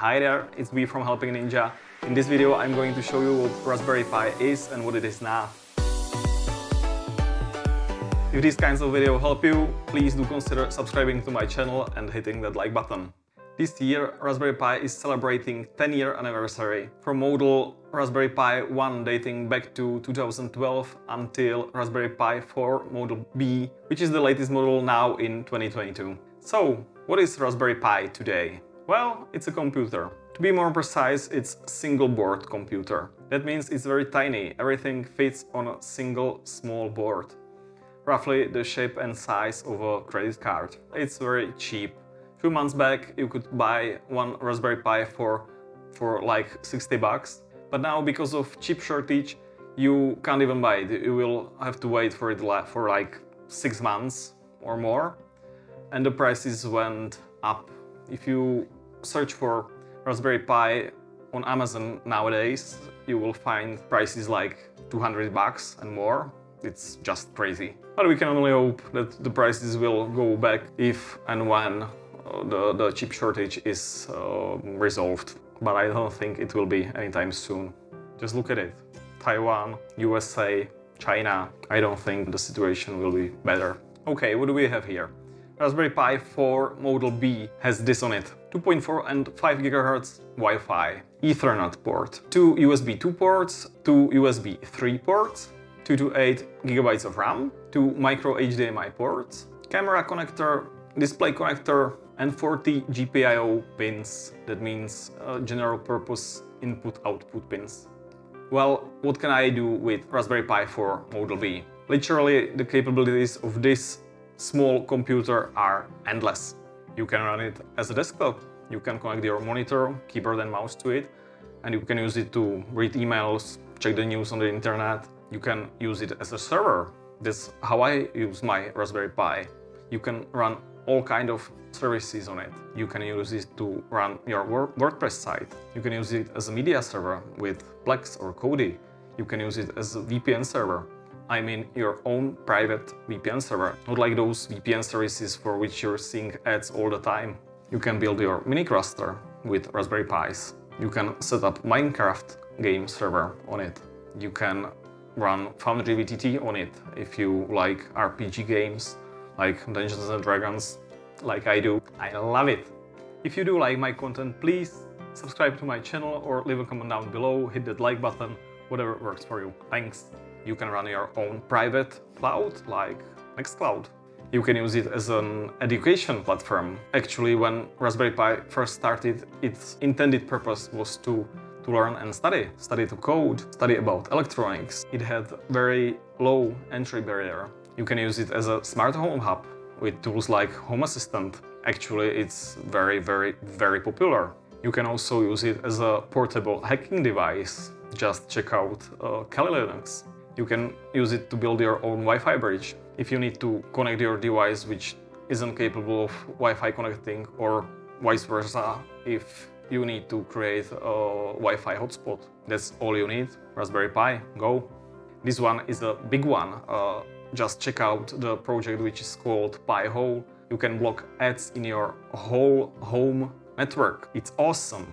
Hi there, it's B from Helping Ninja. In this video I'm going to show you what Raspberry Pi is and what it is now. If these kinds of videos help you, please do consider subscribing to my channel and hitting that like button. This year, Raspberry Pi is celebrating 10 year anniversary. From model Raspberry Pi 1 dating back to 2012 until Raspberry Pi 4 Model B, which is the latest model now in 2022. So, what is Raspberry Pi today? Well, it's a computer. To be more precise, it's single board computer. That means it's very tiny, everything fits on a single small board. Roughly the shape and size of a credit card. It's very cheap few months back you could buy one Raspberry Pi for, for like 60 bucks. But now because of chip shortage, you can't even buy it. You will have to wait for it for like six months or more. And the prices went up. If you search for Raspberry Pi on Amazon nowadays, you will find prices like 200 bucks and more. It's just crazy. But we can only hope that the prices will go back if and when the, the chip shortage is uh, resolved, but I don't think it will be anytime soon. Just look at it. Taiwan, USA, China, I don't think the situation will be better. Okay, what do we have here? Raspberry Pi 4 Model B has this on it. 2.4 and 5 GHz Wi-Fi, Ethernet port, two USB 2 ports, two USB 3 ports, 2 to 8 GB of RAM, two micro HDMI ports, camera connector, display connector, and 40 GPIO pins, that means uh, general purpose input-output pins. Well, what can I do with Raspberry Pi 4 Model B? Literally, the capabilities of this small computer are endless. You can run it as a desktop, you can connect your monitor, keyboard and mouse to it, and you can use it to read emails, check the news on the internet. You can use it as a server. That's how I use my Raspberry Pi. You can run all kind of services on it. You can use it to run your WordPress site. You can use it as a media server with Plex or Kodi. You can use it as a VPN server. I mean your own private VPN server, not like those VPN services for which you're seeing ads all the time. You can build your mini cluster with Raspberry Pis. You can set up Minecraft game server on it. You can run Foundry VTT on it if you like RPG games like Dungeons and Dragons, like I do. I love it! If you do like my content, please subscribe to my channel or leave a comment down below, hit that like button, whatever works for you. Thanks! You can run your own private cloud, like Nextcloud. You can use it as an education platform. Actually, when Raspberry Pi first started, its intended purpose was to to learn and study, study to code, study about electronics. It had very low entry barrier. You can use it as a smart home hub with tools like Home Assistant. Actually, it's very, very, very popular. You can also use it as a portable hacking device. Just check out uh, Kali Linux. You can use it to build your own Wi-Fi bridge. If you need to connect your device which isn't capable of Wi-Fi connecting or vice versa, if you need to create a Wi-Fi hotspot. That's all you need. Raspberry Pi, go. This one is a big one. Uh, just check out the project which is called Pi-hole. You can block ads in your whole home network. It's awesome.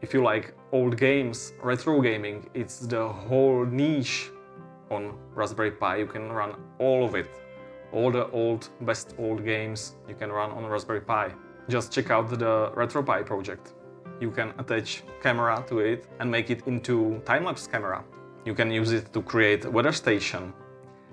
If you like old games, retro gaming, it's the whole niche on Raspberry Pi. You can run all of it. All the old, best old games you can run on Raspberry Pi. Just check out the RetroPie project. You can attach camera to it and make it into time-lapse camera. You can use it to create weather station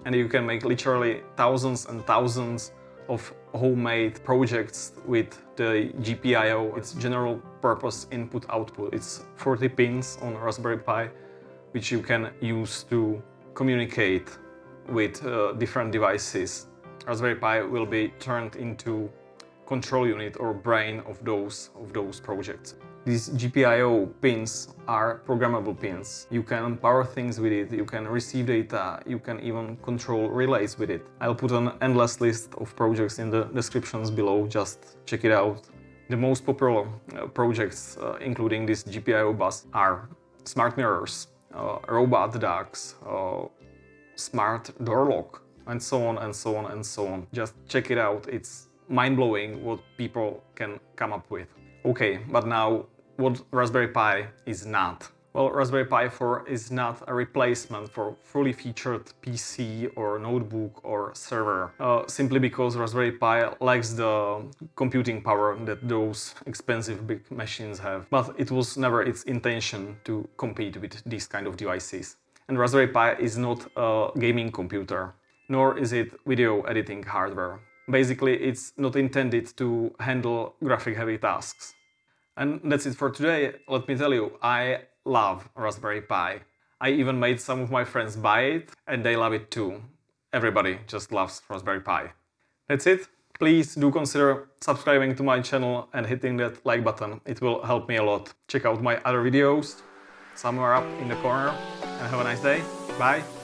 and you can make literally thousands and thousands of homemade projects with the GPIO. It's general purpose input output. It's 40 pins on Raspberry Pi which you can use to communicate with uh, different devices. Raspberry Pi will be turned into control unit or brain of those, of those projects. These GPIO pins are programmable pins. You can power things with it, you can receive data, you can even control relays with it. I'll put an endless list of projects in the descriptions below, just check it out. The most popular uh, projects, uh, including this GPIO bus, are smart mirrors, robot docks, uh, smart door lock, and so on and so on and so on. Just check it out, it's mind-blowing what people can come up with. Okay, but now what Raspberry Pi is not. Well, Raspberry Pi 4 is not a replacement for fully featured PC or notebook or server, uh, simply because Raspberry Pi lacks the computing power that those expensive big machines have. But it was never its intention to compete with these kind of devices. And Raspberry Pi is not a gaming computer, nor is it video editing hardware. Basically, it's not intended to handle graphic heavy tasks. And that's it for today. Let me tell you, I love Raspberry Pi. I even made some of my friends buy it and they love it too. Everybody just loves Raspberry Pi. That's it. Please do consider subscribing to my channel and hitting that like button. It will help me a lot. Check out my other videos somewhere up in the corner and have a nice day. Bye.